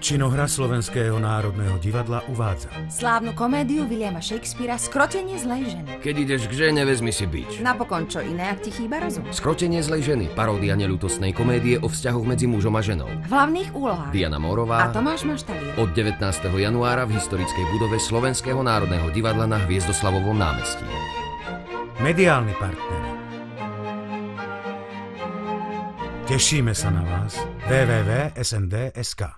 Činohra Slovenského národného divadla uvádza Slávnu komédiu Williama Shakespearea Skrotenie zlej ženy. Keď ideš k žene, vezmi si bič. Napokon čo iné, ak ti chýba rozum. Skrotenie zlej ženy, paródia nelutostnej komédie o vzťahoch medzi mužom a ženou. V hlavných úlohách Diana Mórová a Tomáš Maštalier. Od 19. januára v historickej budove Slovenského národného divadla na Hviezdoslavovom námestí. Mediálny partner Tešíme sa na vás www.snd.sk